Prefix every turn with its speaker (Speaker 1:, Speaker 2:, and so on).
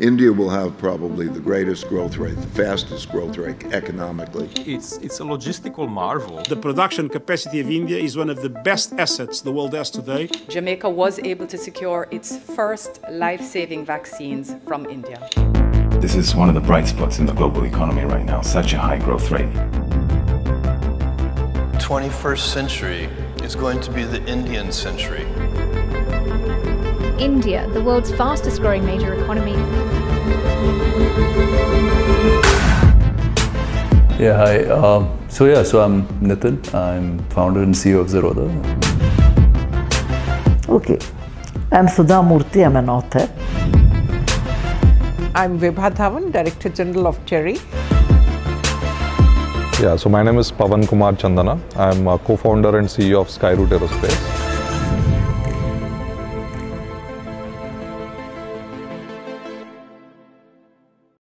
Speaker 1: India will have probably the greatest growth rate, the fastest growth rate economically.
Speaker 2: It's, it's a logistical marvel.
Speaker 3: The production capacity of India is one of the best assets the world has today.
Speaker 4: Jamaica was able to secure its first life-saving vaccines from India.
Speaker 5: This is one of the bright spots in the global economy right now, such a high growth rate.
Speaker 6: 21st century is going to be the Indian century.
Speaker 7: India, the world's fastest growing major economy.
Speaker 8: Yeah, hi. Um, so yeah, so I'm Nithin. I'm founder and CEO of Zerodha.
Speaker 9: Okay, I'm Sudha Murthy. I'm an author.
Speaker 10: I'm Vibha Dhawan, Director General of TERI.
Speaker 11: Yeah, so my name is Pavan Kumar Chandana. I'm a co-founder and CEO of Skyroot Aerospace.